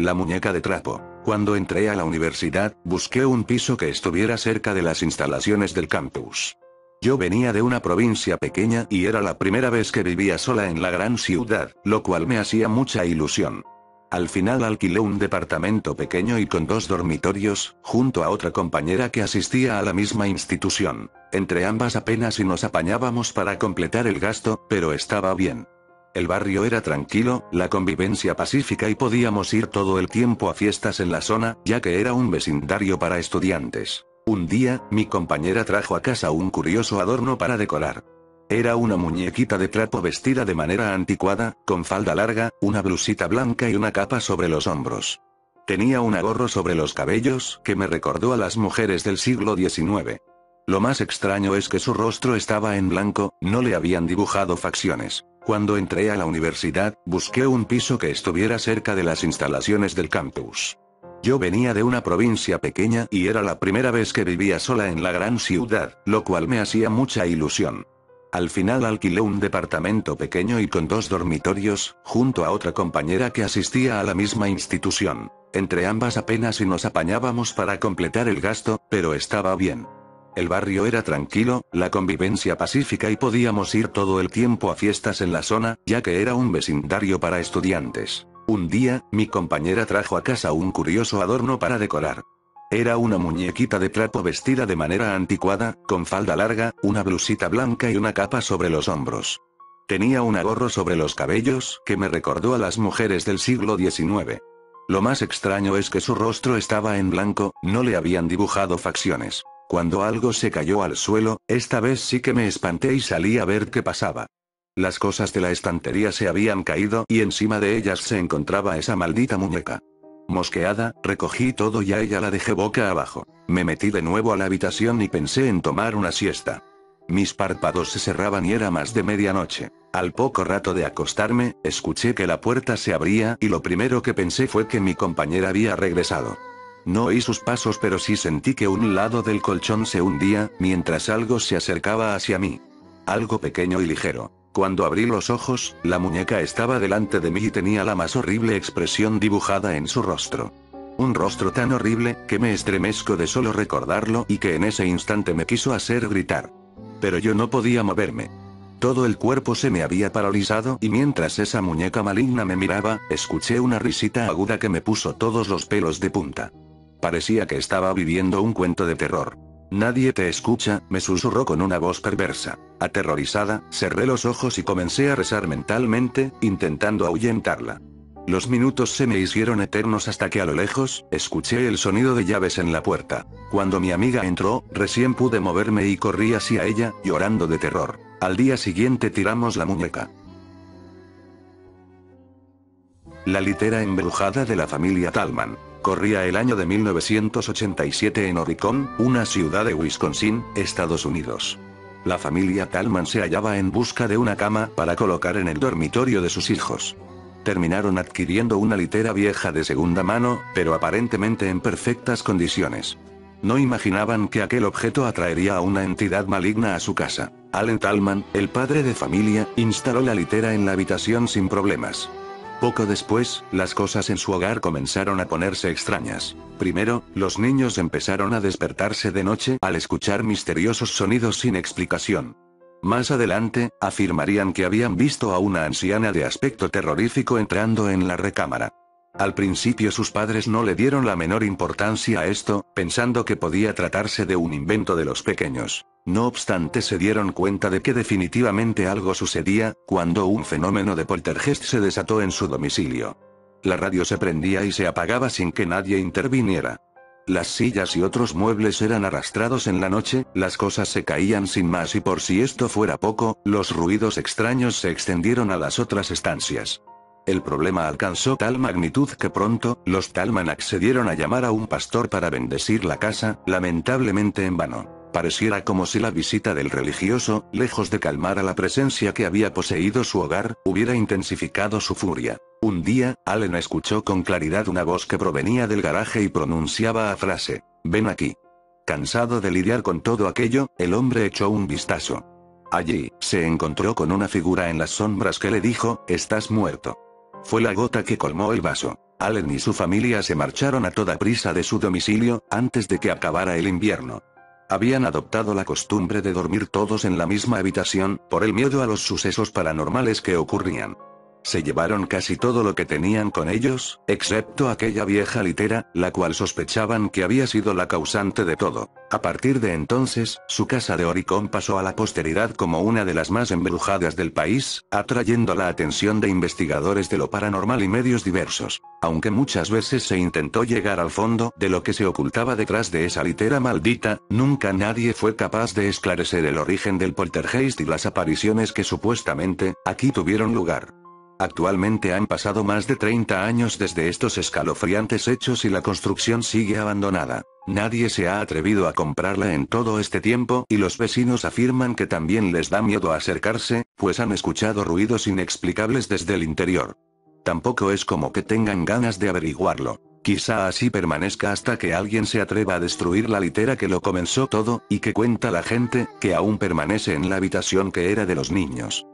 La muñeca de trapo. Cuando entré a la universidad, busqué un piso que estuviera cerca de las instalaciones del campus. Yo venía de una provincia pequeña y era la primera vez que vivía sola en la gran ciudad, lo cual me hacía mucha ilusión. Al final alquilé un departamento pequeño y con dos dormitorios, junto a otra compañera que asistía a la misma institución. Entre ambas apenas si nos apañábamos para completar el gasto, pero estaba bien. El barrio era tranquilo, la convivencia pacífica y podíamos ir todo el tiempo a fiestas en la zona, ya que era un vecindario para estudiantes. Un día, mi compañera trajo a casa un curioso adorno para decorar. Era una muñequita de trapo vestida de manera anticuada, con falda larga, una blusita blanca y una capa sobre los hombros. Tenía un gorro sobre los cabellos, que me recordó a las mujeres del siglo XIX. Lo más extraño es que su rostro estaba en blanco, no le habían dibujado facciones. Cuando entré a la universidad, busqué un piso que estuviera cerca de las instalaciones del campus. Yo venía de una provincia pequeña y era la primera vez que vivía sola en la gran ciudad, lo cual me hacía mucha ilusión. Al final alquilé un departamento pequeño y con dos dormitorios, junto a otra compañera que asistía a la misma institución. Entre ambas apenas si nos apañábamos para completar el gasto, pero estaba bien. El barrio era tranquilo, la convivencia pacífica y podíamos ir todo el tiempo a fiestas en la zona, ya que era un vecindario para estudiantes. Un día, mi compañera trajo a casa un curioso adorno para decorar. Era una muñequita de trapo vestida de manera anticuada, con falda larga, una blusita blanca y una capa sobre los hombros. Tenía un gorro sobre los cabellos, que me recordó a las mujeres del siglo XIX. Lo más extraño es que su rostro estaba en blanco, no le habían dibujado facciones. Cuando algo se cayó al suelo, esta vez sí que me espanté y salí a ver qué pasaba. Las cosas de la estantería se habían caído y encima de ellas se encontraba esa maldita muñeca. Mosqueada, recogí todo y a ella la dejé boca abajo. Me metí de nuevo a la habitación y pensé en tomar una siesta. Mis párpados se cerraban y era más de medianoche. Al poco rato de acostarme, escuché que la puerta se abría y lo primero que pensé fue que mi compañera había regresado. No oí sus pasos pero sí sentí que un lado del colchón se hundía, mientras algo se acercaba hacia mí. Algo pequeño y ligero. Cuando abrí los ojos, la muñeca estaba delante de mí y tenía la más horrible expresión dibujada en su rostro. Un rostro tan horrible, que me estremezco de solo recordarlo y que en ese instante me quiso hacer gritar. Pero yo no podía moverme. Todo el cuerpo se me había paralizado y mientras esa muñeca maligna me miraba, escuché una risita aguda que me puso todos los pelos de punta. Parecía que estaba viviendo un cuento de terror. Nadie te escucha, me susurró con una voz perversa. Aterrorizada, cerré los ojos y comencé a rezar mentalmente, intentando ahuyentarla. Los minutos se me hicieron eternos hasta que a lo lejos, escuché el sonido de llaves en la puerta. Cuando mi amiga entró, recién pude moverme y corrí hacia ella, llorando de terror. Al día siguiente tiramos la muñeca. La litera embrujada de la familia Talman. Corría el año de 1987 en Oricon, una ciudad de Wisconsin, Estados Unidos. La familia Talman se hallaba en busca de una cama para colocar en el dormitorio de sus hijos. Terminaron adquiriendo una litera vieja de segunda mano, pero aparentemente en perfectas condiciones. No imaginaban que aquel objeto atraería a una entidad maligna a su casa. Allen Talman, el padre de familia, instaló la litera en la habitación sin problemas. Poco después, las cosas en su hogar comenzaron a ponerse extrañas. Primero, los niños empezaron a despertarse de noche al escuchar misteriosos sonidos sin explicación. Más adelante, afirmarían que habían visto a una anciana de aspecto terrorífico entrando en la recámara. Al principio sus padres no le dieron la menor importancia a esto, pensando que podía tratarse de un invento de los pequeños. No obstante se dieron cuenta de que definitivamente algo sucedía, cuando un fenómeno de poltergeist se desató en su domicilio. La radio se prendía y se apagaba sin que nadie interviniera. Las sillas y otros muebles eran arrastrados en la noche, las cosas se caían sin más y por si esto fuera poco, los ruidos extraños se extendieron a las otras estancias. El problema alcanzó tal magnitud que pronto, los Talman accedieron a llamar a un pastor para bendecir la casa, lamentablemente en vano. Pareciera como si la visita del religioso, lejos de calmar a la presencia que había poseído su hogar, hubiera intensificado su furia. Un día, Allen escuchó con claridad una voz que provenía del garaje y pronunciaba a frase, ven aquí. Cansado de lidiar con todo aquello, el hombre echó un vistazo. Allí, se encontró con una figura en las sombras que le dijo, estás muerto. Fue la gota que colmó el vaso. Allen y su familia se marcharon a toda prisa de su domicilio, antes de que acabara el invierno. Habían adoptado la costumbre de dormir todos en la misma habitación, por el miedo a los sucesos paranormales que ocurrían. Se llevaron casi todo lo que tenían con ellos, excepto aquella vieja litera, la cual sospechaban que había sido la causante de todo. A partir de entonces, su casa de Oricón pasó a la posteridad como una de las más embrujadas del país, atrayendo la atención de investigadores de lo paranormal y medios diversos. Aunque muchas veces se intentó llegar al fondo de lo que se ocultaba detrás de esa litera maldita, nunca nadie fue capaz de esclarecer el origen del poltergeist y las apariciones que supuestamente, aquí tuvieron lugar. Actualmente han pasado más de 30 años desde estos escalofriantes hechos y la construcción sigue abandonada. Nadie se ha atrevido a comprarla en todo este tiempo y los vecinos afirman que también les da miedo acercarse, pues han escuchado ruidos inexplicables desde el interior. Tampoco es como que tengan ganas de averiguarlo. Quizá así permanezca hasta que alguien se atreva a destruir la litera que lo comenzó todo, y que cuenta la gente, que aún permanece en la habitación que era de los niños.